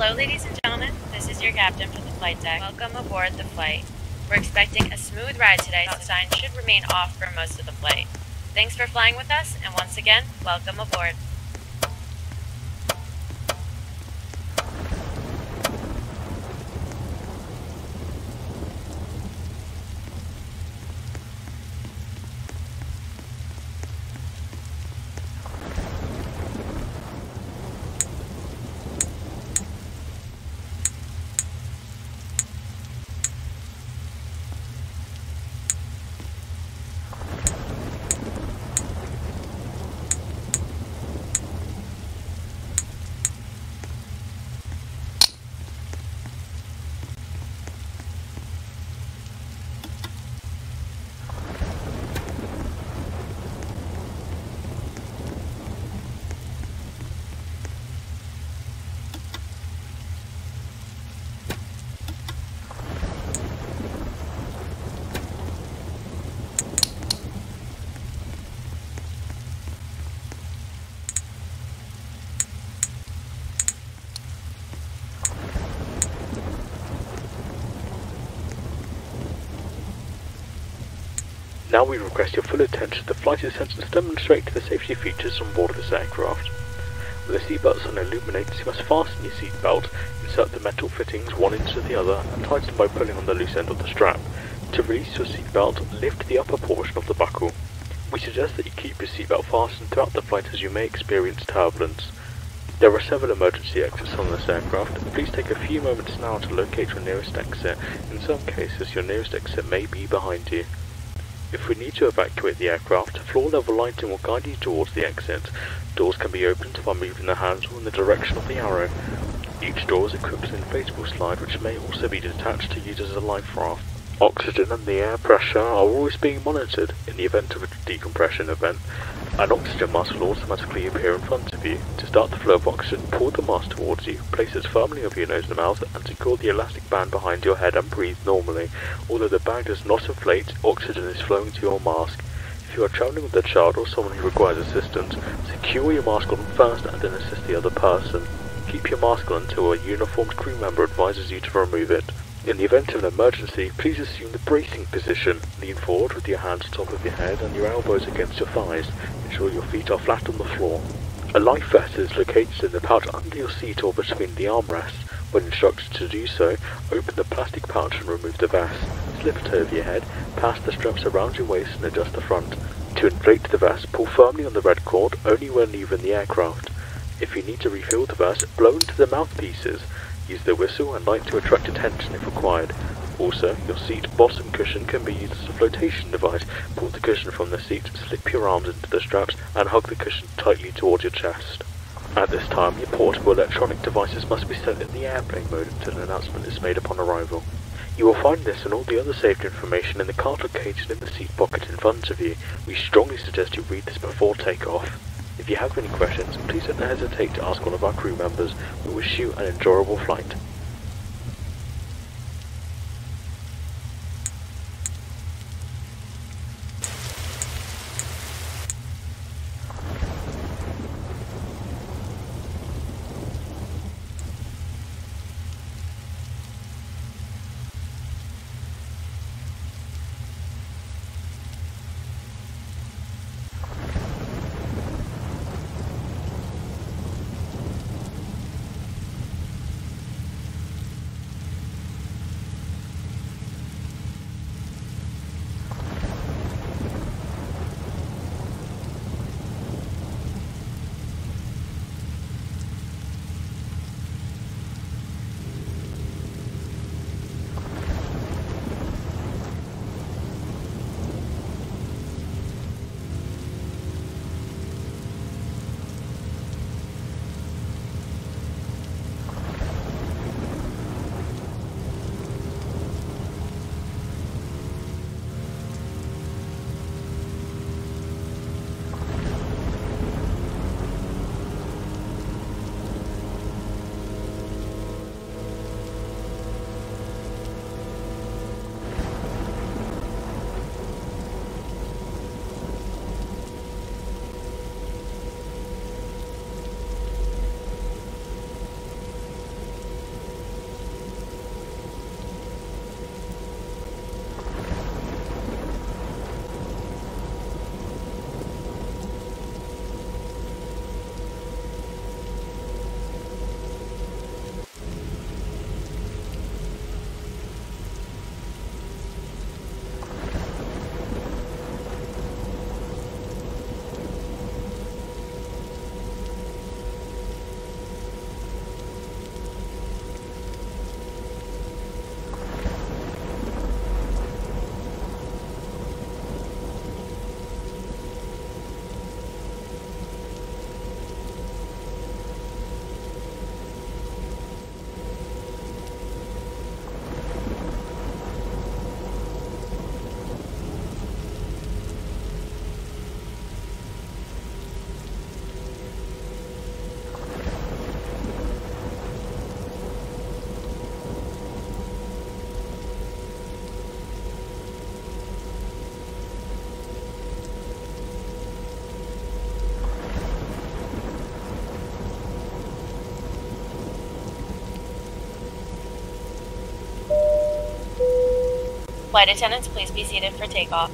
Hello, ladies and gentlemen. This is your captain for the flight deck. Welcome aboard the flight. We're expecting a smooth ride today, so signs should remain off for most of the flight. Thanks for flying with us, and once again, welcome aboard. Now we request your full attention to the flight attendants demonstrate the safety features on board of this aircraft. With the seatbelts on illuminated, you must fasten your seatbelt, insert the metal fittings one into the other, and tighten by pulling on the loose end of the strap. To release your seatbelt, lift the upper portion of the buckle. We suggest that you keep your seatbelt fastened throughout the flight as you may experience turbulence. There are several emergency exits on this aircraft. Please take a few moments now to locate your nearest exit. In some cases, your nearest exit may be behind you. If we need to evacuate the aircraft, floor level lighting will guide you towards the exit. Doors can be opened by moving the handle in the direction of the arrow. Each door is equipped with an inflatable slide which may also be detached to use as a life raft. Oxygen and the air pressure are always being monitored in the event of a decompression event. An oxygen mask will automatically appear in front of you. To start the flow of oxygen, pull the mask towards you, place it firmly over your nose and mouth, and secure the elastic band behind your head and breathe normally. Although the bag does not inflate, oxygen is flowing to your mask. If you are traveling with a child or someone who requires assistance, secure your mask on first and then assist the other person. Keep your mask on until a uniformed crew member advises you to remove it. In the event of an emergency, please assume the bracing position. Lean forward with your hands on top of your head and your elbows against your thighs. Ensure your feet are flat on the floor. A life vest is located in the pouch under your seat or between the armrests. When instructed to do so, open the plastic pouch and remove the vest. Slip it over your head, pass the straps around your waist and adjust the front. To inflate the vest, pull firmly on the red cord only when leaving the aircraft. If you need to refill the vest, blow into the mouthpieces. Use the whistle and light to attract attention if required. Also, your seat bottom cushion can be used as a flotation device. Pull the cushion from the seat, slip your arms into the straps, and hug the cushion tightly towards your chest. At this time, your portable electronic devices must be set in the airplane mode until an announcement is made upon arrival. You will find this and all the other safety information in the card located in the seat pocket in front of you. We strongly suggest you read this before takeoff. If you have any questions, please don't hesitate to ask one of our crew members. We wish you an enjoyable flight. Flight attendants, please be seated for takeoff.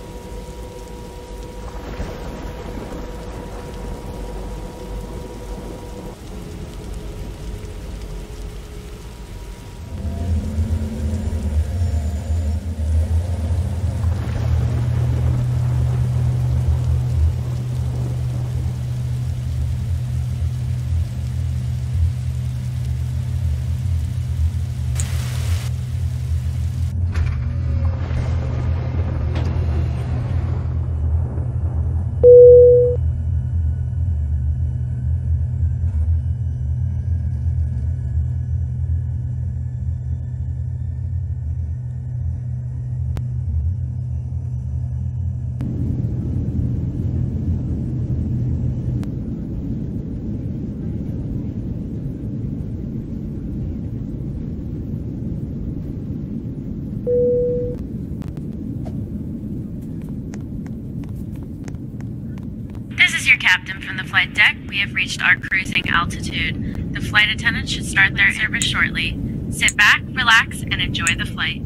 This is your captain from the flight deck. We have reached our cruising altitude. The flight attendants should start their service shortly. Sit back, relax, and enjoy the flight.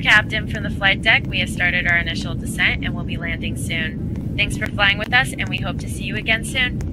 Your captain from the flight deck. We have started our initial descent and will be landing soon. Thanks for flying with us, and we hope to see you again soon.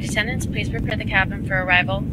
Attendants, please prepare the cabin for arrival.